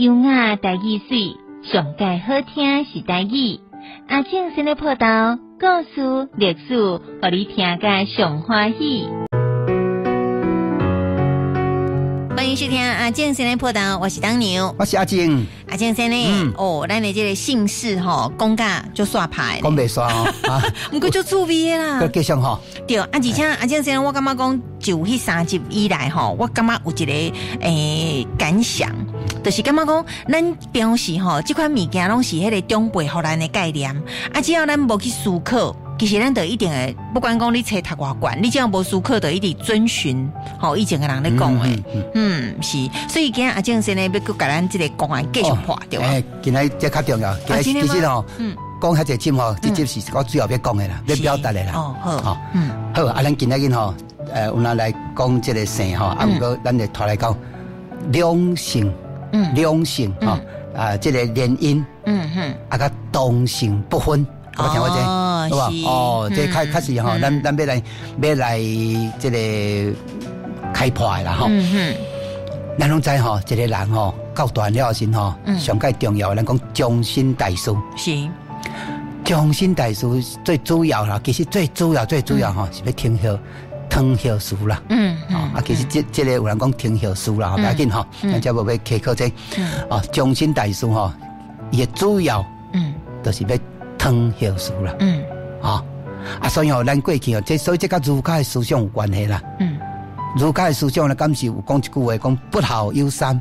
优雅台语水，上盖好听是台语。阿正新的报道，故事历史，互你听个上欢喜。欢迎收听阿静新的报道，我是当牛，我是阿静。阿健先呢？哦，咱的这个姓氏吼，公家就刷牌，讲袂刷哦，啊，不过就注意啦。继续吼，对，啊，而且阿健先，我感觉讲就迄三集以来吼，我感觉有一个诶感想，就是感觉讲咱表示吼，这款物件拢是迄个长辈互咱的概念，啊，只要咱无去思考。其实咱得一定诶，不管讲你册读偌悬，你只要无输课得一定遵循好以前个人咧讲诶，嗯是，所以今日阿正先呢要佮咱即个公安继续破对吧？诶，今日这较重要，其实吼，嗯，讲遐只节吼，直接是我最后要讲诶啦，要表达诶啦。哦好，嗯。好，啊，咱今日因吼，诶，有人来讲即个姓吼，啊，毋过咱就拖来讲两性，嗯，两性吼，啊，即个联姻，嗯哼，啊个同性不分。我听我这，好吧？哦，这开开始哈，咱咱要来要来这个开破啦哈。嗯哼，咱拢知哈，一个人哈，到大了时哈，上界重要，咱讲终身大事。是，终身大事最主要啦，其实最主要最主要哈，是要听候听晓书啦。嗯，啊，其实这这个有人讲听晓书啦，不要紧哈，咱只无要开课这。啊，终身大事哈，也主要，嗯，就是要。汤晓书啦，嗯，啊，啊，所以哦，咱过去哦，这所以这甲儒家的思想有关系啦，嗯，儒家的思想呢，敢是有讲一句话，讲不孝有三，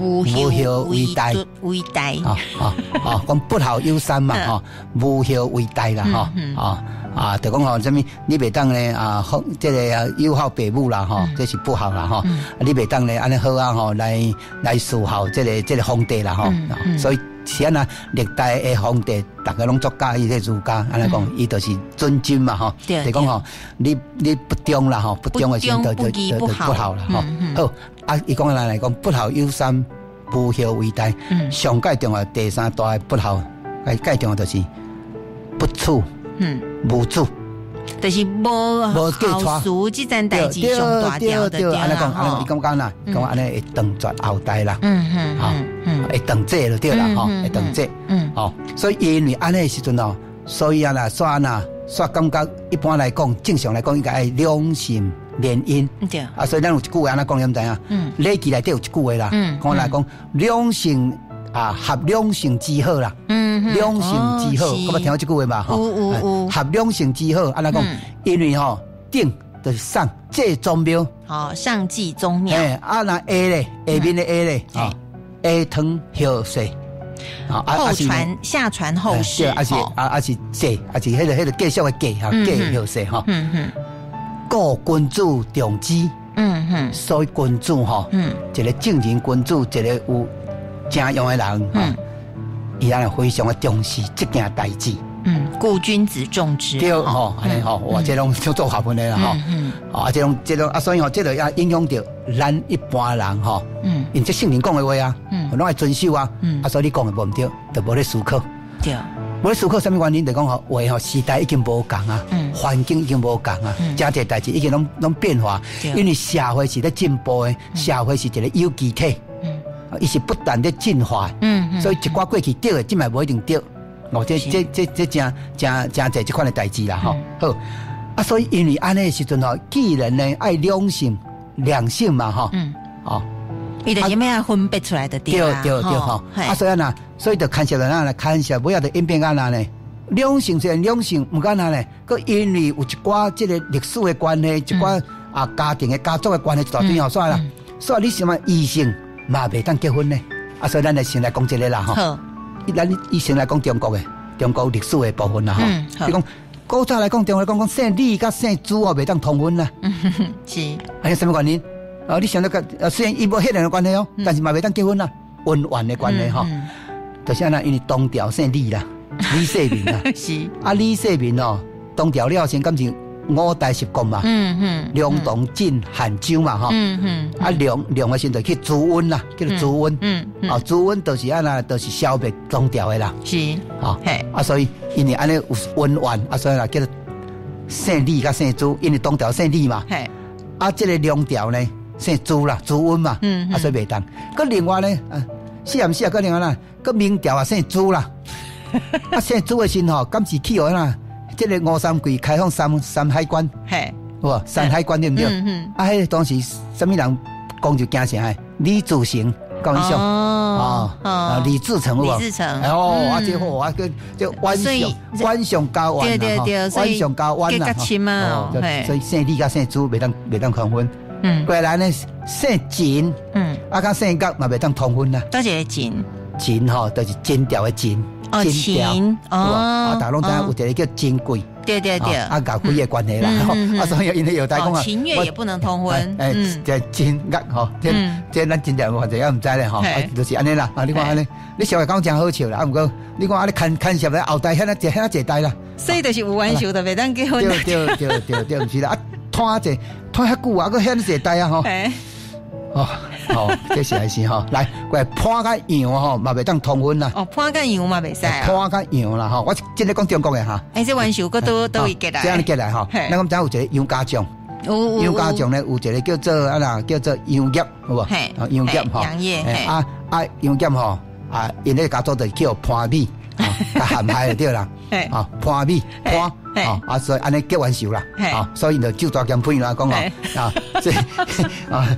无孝为大，为大，啊啊啊，讲不孝有三嘛，吼，无孝为大啦，哈，啊啊，就讲吼，什么你袂当咧啊，这个友好父母啦，吼，这是不好啦，吼，你袂当咧安尼好啊，吼，来来伺候这个这个皇帝啦，吼，所以。是啊，历代的皇帝，大家拢作家，伊个儒家，安尼讲，伊就是尊君嘛，吼。对。你讲吼，你你不忠啦，吼，不忠的心就就就不好啦，吼。好，啊，伊讲来来讲，不孝有三，不孝为大。嗯。上界重要第三大不孝，哎，界重要就是不处，嗯，无主。就是无无好事，即阵代志上大条的安尼讲，安尼伊讲讲啦，讲安尼会断绝后代啦。嗯嗯，好，会断这就对啦，吼，会断这。嗯，好，所以因为安尼时阵哦，所以啊啦，说呐，说感觉一般来讲，正常来讲应该爱两性联姻。对。啊，所以咱有一句话安尼讲，你知影？嗯。礼记内底有一句话啦。嗯。讲来讲，两性啊，合两性之好啦。嗯。两性之好，我捌听过这句话嘛？哈，合两性之好，安尼讲，因为吼，顶就是上这宗庙，好上祭宗庙。哎，啊那 A 咧下边的 A 咧，啊，A 汤后世，后传下传后世，而且啊，而且这，而且迄个迄个继续的继哈，继后世哈。嗯哼，故君主重之，嗯哼，所以君主哈，嗯，一个正人君主，一个有正用的人，嗯。伊安尼非常的重视这件代志。嗯，故君子重之。对吼，安尼吼，哇，这种就做好分的啦吼。嗯啊，这种这种啊，所以吼，这个也影响到咱一般人吼。嗯。因这圣人讲的话啊，嗯，拢爱遵守啊。嗯。啊，所以你讲的无毋对，就无咧思考。对。无咧思考，什么原因？就讲吼，话吼，时代已经无共啊，环境已经无共啊，真侪代志已经拢拢变化。因为社会是咧进步的，社会是一个有机体。伊是不断的进化，嗯，所以一寡过去对的，即卖无一定对，哦，这这这这正正正侪即款的代志啦，吼，好，啊，所以因为安尼时阵吼，既然呢爱两性两性嘛，吼，嗯，哦，伊就咩啊分别出来的对对对哈，啊，所以呐，所以就牵涉到哪来看起来不要的演变干哪呢？两性虽然两性唔干哪呢？佮因为有一寡这个历史的关系，一寡啊家庭的家族的关系，大重要，所以啦，所以你什么异性？嘛未当结婚呢，啊，所以咱来先来讲这个啦，哈。好，咱以前来讲中国的中国历史的部分啦，哈。嗯，好。讲古早来讲，中国讲讲姓李甲姓朱哦，未当通婚啦。是。还有什么原因？啊，你想那个呃，虽然伊无血缘的关系哦，但是嘛未当结婚啦，温婉的关系哈。就是安那，因为东调姓李啦，李世民啦。是。啊，李世民哦，东调了先感情。五代十国嘛，嗯嗯，梁东晋汉周嘛，哈，嗯嗯，啊梁梁的时阵去朱温啦，叫做朱温，嗯嗯，啊朱温都是安那，都是消灭宗调的啦，是，啊，嘿，啊所以因为安尼有温婉，啊所以啦叫做姓李甲姓朱，因为东调姓李嘛，嘿，啊这个梁调呢姓朱啦，朱温嘛，嗯啊所以袂当，佮另外呢，啊是啊是啊，个另外啦，个明朝啊姓朱啦，啊姓朱的时吼，敢是去哦啦，这个吴三桂开放三三海关，嘿，哇，山海关对不对？嗯嗯。啊，迄个当时什么人讲就惊啥？李自成讲一声哦啊，啊李自成？李自成。哎哦，嗯。啊这好啊，个这万所以上万上加万对对啦，对所以万上加万啦，哦所以姓李甲姓朱袂当袂当通婚。嗯。过来呢，姓秦，嗯，啊，甲姓甲嘛袂当通婚啦。多一个金秦吼，就是金条的金，哦金条秦有无？啊，哦大家拢知影哦。有一个叫金贵，对对对，啊，甲鬼的关系啦嗯，吼啊，所以因为有台讲哦啊，秦越也不能通婚，哎，嗯。这金额吼，这嗯。这咱真正反正也毋知咧吼，就是安尼啦。啊，你看安尼，你小话讲真好笑啦，啊，毋过你看安尼看看下咧后代遐那这遐这代啦，所以就是有玩笑的，袂当结婚对对对对对，毋是啦，啊，拖这拖遐久啊，个遐这代啊吼，哎，哦，好，这是还是吼，来，过来判甲羊吼，嘛袂当通婚啦，哦，判甲羊嘛袂使啊，判甲羊啦吼，我真咧讲中国的哈。哎，这玩笑个都都会结来，这样结来吼，嘿。咱讲知有一个杨家将，有杨家将咧有一个叫做啊啦，叫做杨业，好无？嘿啊杨业嘿吼，杨业啊啊杨业吼，啊因迄个家族就叫潘米，啊，甲陷害就对啦。嘿，啊潘美嘿。潘，嘿啊啊所以安尼结完仇啦嘿，啊所以就酒大兼配啦，讲哦 啊，这啊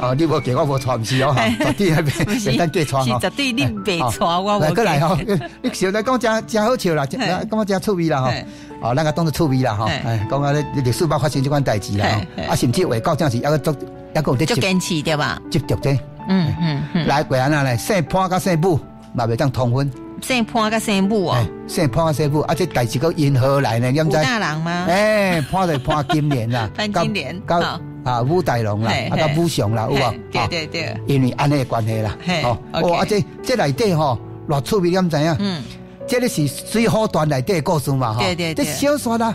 啊你无给我无传毋是哦，哈绝对还不袂是。袂当嫁传哦。绝对你袂哦传我无来过来吼嫁，你想来讲真真好笑啦，真嘿。讲我真趣味啦吼嘿。哦，咱个当作趣味啦吼，嘿。哎，讲啊，历史捌发生这款代志啦啊，甚至话到正是抑个足，抑个有咧执就坚持对吧？执着这，嗯嗯嗯，来过安那咧，姓潘甲姓武嘛袂当通婚，姓潘甲姓武哦哎，，姓潘甲姓武，啊，这代志个因何来呢？你毋武知？大郎吗？哎，潘就 潘金莲啦潘金莲甲好啊武大龙啦，嘿啊甲嘿武雄啦，有无？对哦对对，因为安尼的关系啦，哦，哦，啊，这这内底吼，偌趣味，你毋知影？嗯，这个是水浒传内底的故事嘛，吼，对对对这小说啦，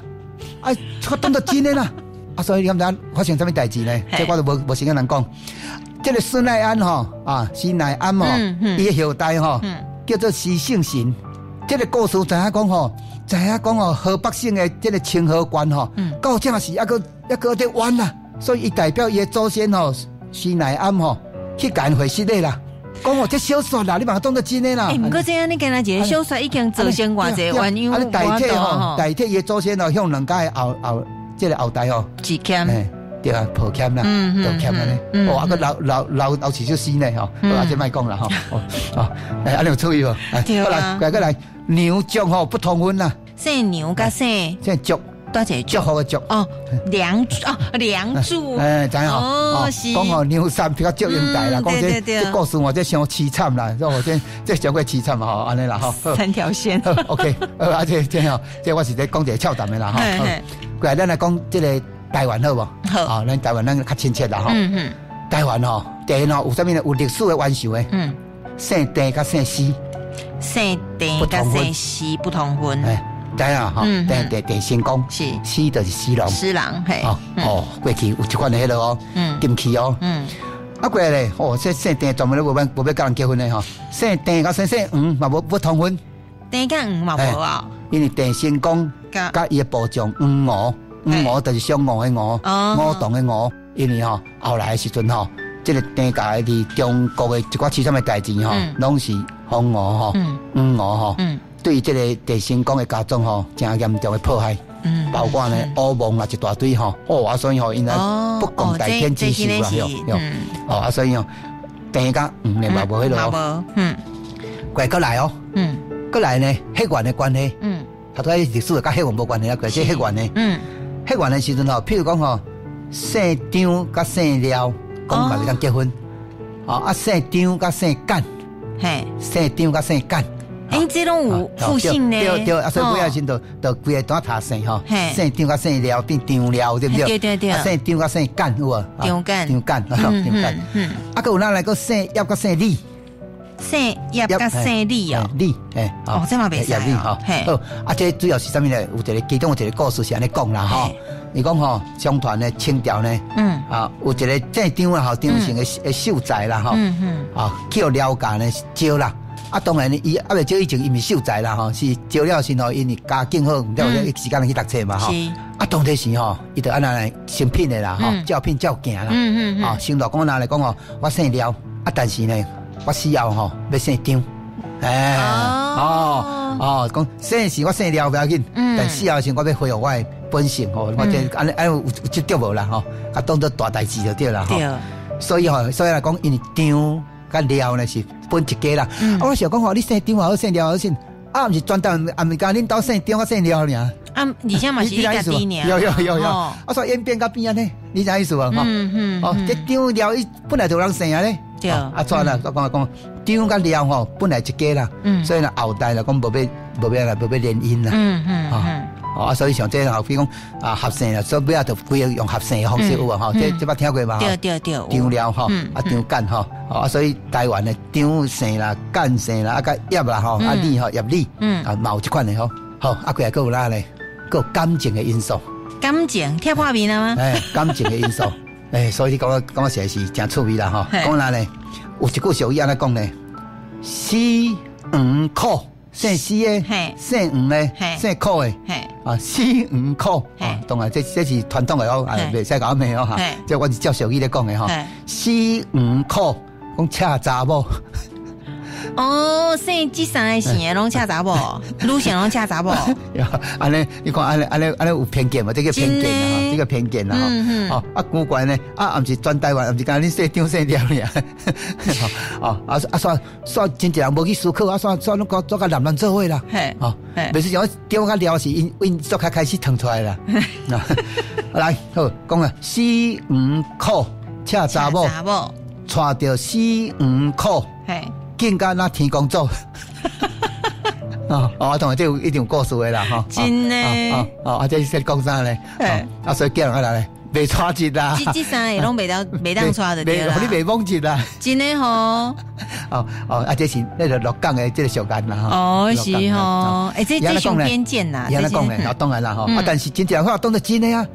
啊，出当作真的啦，啊，所以你敢知发生什么代志呢？嘿这我都无无时间能讲。这个孙乃安吼，啊，施乃安吼嗯，嗯伊的后代吼嗯，叫做施姓神。这个故事知影讲吼，知影讲吼，河北省的这个清河关吼嗯，到正是一个一个在弯啦，所以伊代表伊的祖先吼，施乃安吼，去干回失的啦。讲哦，这小说啦，你把它当作真的啦。哎，毋过这样你跟他一个小说已经造成偌济原因，啊，你代替吼，吼，代替伊祖先吼，向人家的后后，这个后代吼，只欠，哎，对啊，抱歉啦，嗯嗯道歉安尼嗯，嗯哦，啊个老老老老是就死呢吼，嗯好啦，这莫讲啦吼，哦哦，哎，安尼有注意无？哎对啊过来，过来，过来，牛族吼不同婚啦，姓牛甲姓这族多一个祝福的族。哦，梁柱哦，梁柱，哎，知影吼？哦是讲吼牛山比较足用大啦，嗯讲这这故事我这伤凄惨啦，说我这这上过凄惨嘛吼，安尼啦吼。好 三条线，好 OK，呃，啊，这这吼，这我是在讲一个俏谈的啦吼。过来，咱来讲这个台湾好不？好啊，咱台湾咱较亲切啦吼。嗯嗯台湾吼，第一吼有啥物呢？有历史的冤仇的，嗯，姓郑甲姓施，姓丁甲姓西不同婚，哎，知影吼？嗯郑郑郑成功，是施就是施龙。施郎嘿，哦哦，过去有一款的迄落哦，嗯金器哦。嗯，啊，过来咧，哦，这姓郑专门咧无要无要甲人结婚的吼，姓郑甲姓姓黄嘛无不同婚，丁甲五嘛无啊，因为郑成功甲甲伊的部将黄娥，黄娥就是相娥的娥，哦。娥同的我，因为吼后来的时阵吼，这个郑家伫中国的一寡凄惨的代志吼嗯，拢是黄娥吼，嗯。黄娥吼，嗯。对这个郑成功的家中吼，真严重的迫害，嗯，包括呢乌蒙啊一大堆吼，哦啊，所以吼因哦来不共戴天之仇啦，这哟哟，嗯，哦啊，所以吼，郑家嗯，你嘛无迄落，嗯。过过来哦，嗯。过来呢，血缘的关系，嗯。头拄仔历史甲血缘无关系啊，过这血缘呢。嗯，迄完的时阵吼，譬如讲吼，姓张甲姓廖，讲嘛袂当结婚。哦，啊姓张甲姓干，嘿，姓张甲姓干。哎，这种有复姓呢，对对，啊，所以哦。几啊时就就规个单塔姓吼嘿，姓张甲姓廖变张廖，对不对？对对对。啊姓张甲姓干有无？啊张干。张简，啊 张嗯啊，佮有哪来个姓叶甲姓李，姓叶甲姓李哦哎，李，哎，哦这嘛不可以哦嘿。好，啊，这主要是啥物呢？有一个其中有一个故事是安尼讲啦吼嘿。伊讲吼，相传呢清朝呢。嗯啊，有一个正张啦，吼，张姓的的秀才啦，吼，嗯嗯，啊，叫了解呢招啦。啊，当然呢，伊啊未招以前伊毋是秀才啦，吼，是招了先吼，因为家境好，毋知有嗯时间去读册嘛，吼。是，啊，当然是吼，伊就安那来先聘的啦，吼嗯，照聘照行啦。嗯嗯嗯啊，先头讲拿来讲吼，我姓廖，啊，但是呢，我死后吼要姓张，哎哦哦，讲姓是我姓了不要紧，但死后时我要恢复我的本性吼，我这安尼安有有这点无啦吼，啊当做大代志就对啦吼。所以吼，所以来讲，因为张甲了呢是分一家啦。我想讲吼，你姓张好姓了好姓，啊毋是专登啊毋是讲恁兜姓张我姓了尔。啊，你先嘛是一家弟呢？有有有有，我说演变到边啊呢？你啥意思啊？嗯嗯，哦，这张了伊本来就人姓啊咧。对，啊，啊错啦，我讲讲张甲廖吼，本来一家啦。嗯，所以呢后代啦讲无要无要啦，无要联姻啦。嗯嗯嗯。啊，所以像这后比讲啊合姓啦，所以不要就不要用合姓的方式有啊吼，这这捌听过嘛？对对对。张了吼，啊张干吼，啊所以台湾的张姓啦、干姓啦、啊个叶啦吼、啊李吼、叶李，嗯啊毛这款的吼，好啊过来够啦咧。个感情的因素，感情听破面了吗？哎，感情的因素，哎，所以你讲我讲我写是真趣味啦吼。讲来咧？有一句俗语安尼讲咧，死五苦，姓死诶，姓五的，姓苦诶，啊，死五苦，啊，当然？这这是传统的哦，哎，未使讲咩哦哈。即我是照俗语咧讲的哈，死五苦，讲恰查某。哦，生这三个姓拢恰查某，女性拢恰查某。安尼，你看安尼安尼安尼有偏见嘛？这个偏见啊，这个偏见啊。哦，啊古怪呢，啊，毋是专台湾，毋是讲你说张姓廖呢。哦，啊啊，算算真正人无去思考，啊算算那个做个男人做伙啦。嘿，哦，每次讲张个廖是因因做开开始腾出来啦。来，好讲啊，四五苦恰查某，娶着四五苦。嘿。更加那天公做，啊，我同学这有一定故事的啦，哈，真的，啊啊，啊，这是讲啥嘞？啊，所以叫人来咧，未穿节啦，这这三个拢未当 未当穿的对啦，你未忘记啦，真的吼。哦哦，啊，这是那个落岗的这个小干啦，哈。哦，是吼，哎，这这种偏见呐，原来讲的，当然啦，哈，啊，但是真正话当作真的呀。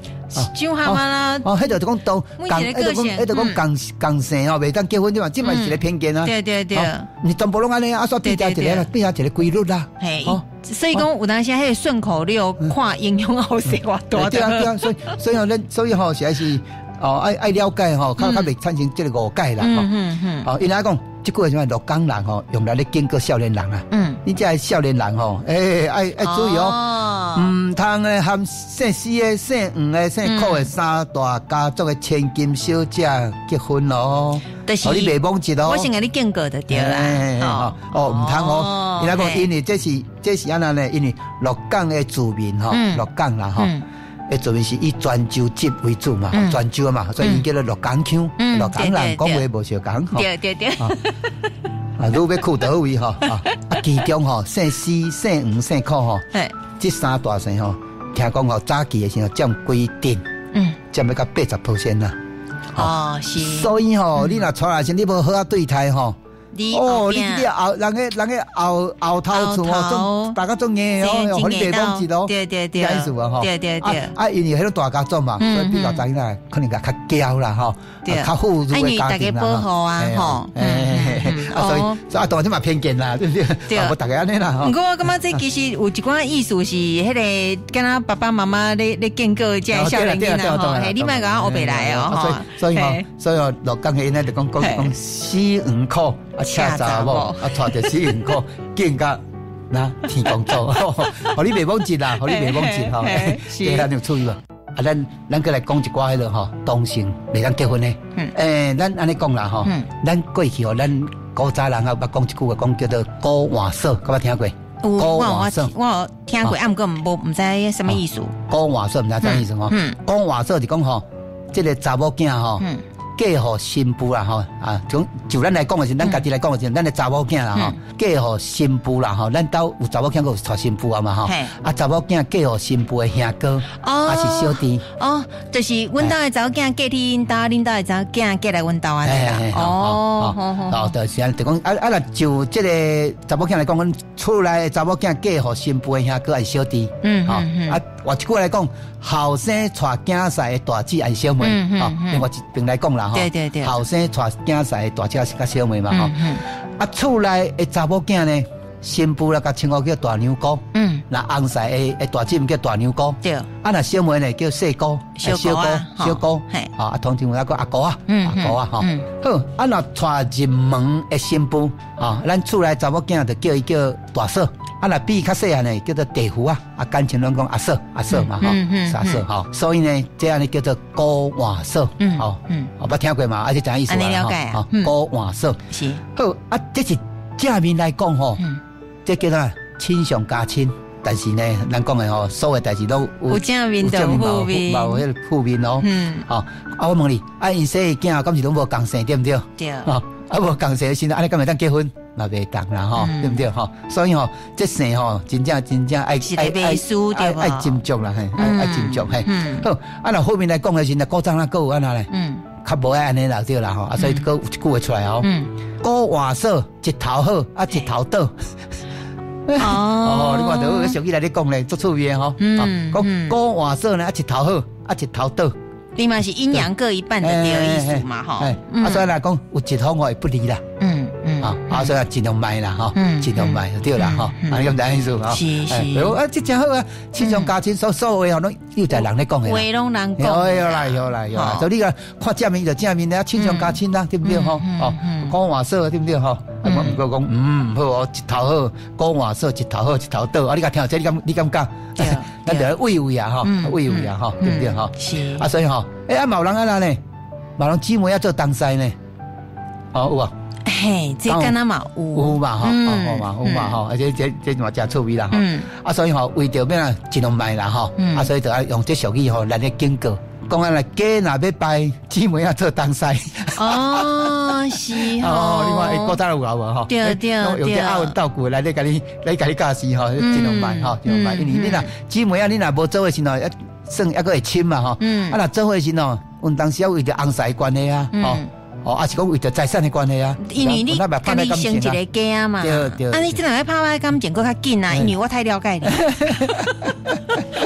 就好嘛啦！哦，迄就讲都讲，迄就讲，迄就讲共共生哦，未当结婚对嘛？即嘛是一个偏见啊！对对对，你全部拢安尼啊，说变成一个变成一个规律啦。嘿，所以讲有当时迄个顺口溜，看英雄好生活多对啊对啊，所以所以咱所以吼，实在是哦爱爱了解吼，较较未产生即个误解啦。嗯嗯嗯。哦，因来讲。即句什么洛江人吼，用来咧警告少年人啊！嗯，你这少年人吼，诶，爱爱注意哦，唔通诶含姓四诶、姓五诶、姓苦诶三大家族诶千金小姐结婚咯。哦，你未忘记咯？我先给你警告的对啦。哦，唔通哦，你来讲，因为这是这是安那呢？因为洛江诶住民吼，洛江人吼。诶，主要是以泉州籍为主嘛，泉州嘛，所以伊叫做洛港腔，洛港人讲话无相讲吼。对对对。啊，如要去倒位吼，啊，其中吼姓施、姓吴、姓苦吼，这三大姓吼，听讲吼早期的时候占规定，嗯，占要到八十 percent 啦。哦，是。所以吼，你若出来时，你无好啊对待吼。哦，你这个后，人个人个后后头厝哦，大家种嘢哦，互你袂忘记咯，对对对，意思啊吼，对对对，啊，因为迄个大家族嘛，所以比较知影啦，可能较较骄啦吼，较富裕的家庭啦，哈，吼，啊，所以啊，当然就嘛偏见啦，对不对？对，我大概安尼啦，不过我感觉这其实有一寡意思是，迄个跟他爸爸妈妈咧咧见过这少年囡仔吼，嘿，你莫讲我白来哦，所以所以所以落岗嘅呢就讲讲讲死五苦。啊，恰查某啊，带着死人哥，更加那天公做，哦，你袂忘记啦，哦，你袂忘记哈，对，咱有注意了。啊，咱咱过来讲一寡迄个吼，同性未当结婚的，诶，咱安尼讲啦吼，咱过去哦，咱古早人啊，捌讲一句话，讲叫做高瓦色，有冇听过？高瓦色，我听过，啊，毋过无毋知什么意思。高瓦色毋知啥意思吼？高瓦色就讲吼，即个查某囝吼。嫁互新妇啦吼啊，从就咱来讲的是，咱家己来讲的是，咱的查某囝啦吼，嫁互新妇啦吼，咱兜有查某囝，有娶新妇啊嘛吼，啊查某囝嫁互新妇的兄哥，还是小弟。哦，就是阮兜的查某囝嫁去因兜，恁兜的查某囝嫁来阮兜啊，哦，哦，就是安，就讲啊啊，那就这个查某囝来讲，阮厝内查某囝嫁互新妇的兄哥还是小弟，嗯，啊啊，换一句来讲，后生娶囝婿的大姐还是小妹，啊，另外一边来讲啦。对对对，后生娶囝婿大姐是较小妹嘛吼，啊厝内的查某囝呢，新妇啦，甲称呼叫大娘姑。嗯，那红婿诶诶大姐叫大娘姑。对。啊，那小妹呢叫细姑，小姑，小姑。嘿，啊，通常有那个阿姑啊，阿姑啊，哈。好，啊那娶入门诶新妇，啊，咱厝内查某囝就叫伊叫大嫂。啊，那比较细汉呢，叫做地夫啊，啊，感情拢讲阿嫂，阿嫂嘛，哈，阿嫂，哈，所以呢，这样呢叫做高瓦嫂，好，嗯，我捌听过嘛，而且讲意思啊，哈，高瓦嫂，是，好，啊，这是正面来讲吼，这叫做亲上加亲，但是呢，咱讲的吼，所有代志都有正面有负面，冇迄个负面哦，嗯，好，啊，我问你，啊，因生囝敢是拢无共生对不对？对，啊，啊，无共生，现在安尼敢会当结婚？嘛袂当啦吼，对不对？吼？所以吼，这生吼，真正真正爱爱爱爱爱斟酌啦，嘿，爱爱斟酌嘿。好，啊那后面来讲的时阵古早那有安那咧，嗯，较无爱安尼啦对啦吼，啊所以个有一句话出来哦，嗯，古话说一头好，啊一头倒。哦，你看到我手机来咧讲咧，足趣味吼，嗯，讲古话说呢，啊一头好，啊一头倒。另外是阴阳各一半的第二意思嘛，哈。啊，所以来讲有一方我也不离啦。嗯嗯。啊，啊，所以尽量卖啦，哈。嗯。尽量卖就对啦，哈。啊，咁大意思啊。是是。啊，这真好啊！亲上加亲，所所谓吼，拢又在人咧讲嘅。话拢人讲。有啦有啦有啦。就你个看正面就正面啦，亲上加亲啦，对不对？哈。哦。讲话说对不对？哈。我唔过讲，嗯，好哦，一头好，讲话说一头好，一头倒。啊，你甲听这，你敢你敢讲？咱就慰慰啊，哈，慰慰啊，哈，对不对？哈。是。啊，所以哈，哎，啊，某人啊，呢？某人姊妹要做东西呢？哦，有啊。嘿，这跟他嘛有。有嘛，哈，好嘛，好嘛，哈，而且这这嘛真趣味啦，哈。啊，所以哈，为着咩啊，尽量卖啦，哈。啊，所以就要用这俗语吼来咧警告。讲安，来家那要拜姊妹要做东西。哦，是 哦。你看，古早有啊无哈？对对对。用这阿文道具来咧，甲你来甲你教示哈，尽量卖哈，尽量卖。因为你若姊妹啊，你若无做诶时候，一算一个会亲嘛哈。嗯。啊，若做诶时候，阮当时要为着红婿关系啊，哦。哦，还是讲为着财产的关系啊？因为你跟你生一个家嘛，对对。啊，你真系要拍拍感情，更较紧啊！因为我太了解你，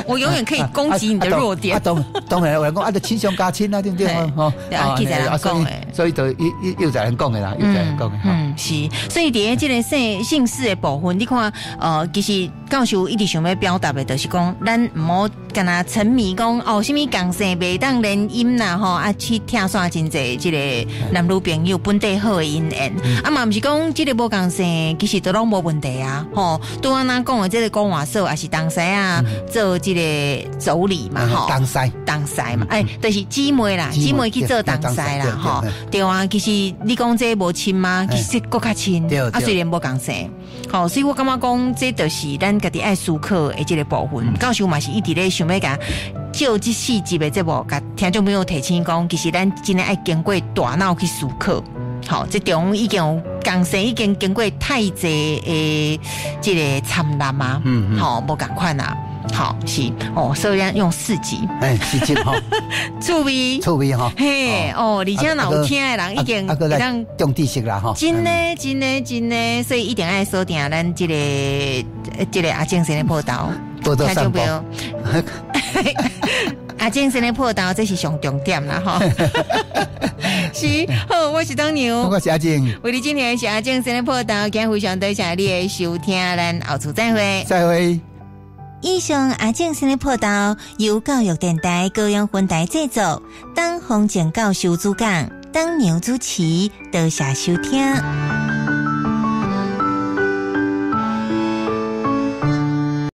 我永远可以攻击你的弱点。当当然，有人讲啊，就亲上加亲啊，对不对？哦，啊，记者人讲的，所以就又又又在人讲的啦，又在人讲的。嗯，是。所以伫即个姓姓氏的部分，你看，呃，其实教授一直想要表达的，就是讲，咱毋好跟他沉迷讲哦，什物共性袂当联姻啦，吼啊，去听煞真济即个。男女朋友本地好的姻缘，啊嘛，毋是讲即个无共性，其实都拢无问题啊。吼，拄安咱讲的即个讲话说，也是东西啊，做即个妯娌嘛，吼，东西东西嘛，哎，就是姊妹啦，姊妹去做东西啦，吼，对啊，其实你讲这无亲吗？其实更较亲，啊，虽然无共生，好，所以我感觉讲这著是咱家己爱思考的即个部分。教授嘛是一直咧想要甲。就这细节的这部，甲听众朋友提醒讲，其实咱真的爱经过大脑去思考。好，这中已经共生已经经过太济诶，这个参难嘛。嗯嗯。好，无赶快呐。好，是哦，所以要用四级。哎，四级哈。趣味，趣味哈。嘿，哦，而且老听的人已经当种知识啦哈。真的，真的，真的，所以一定爱收听咱这个这个阿健生的报道。听众朋友，阿健生的破道，这是上重点啦哈。是，好，我是东牛，我是阿静。为你今天是阿静生的破刀，今天非常多谢你的收听，咱后次再会。再会。以上阿静生的报道由教育电台高阳分台制作，当红警告修主讲，当牛主持，多谢收听。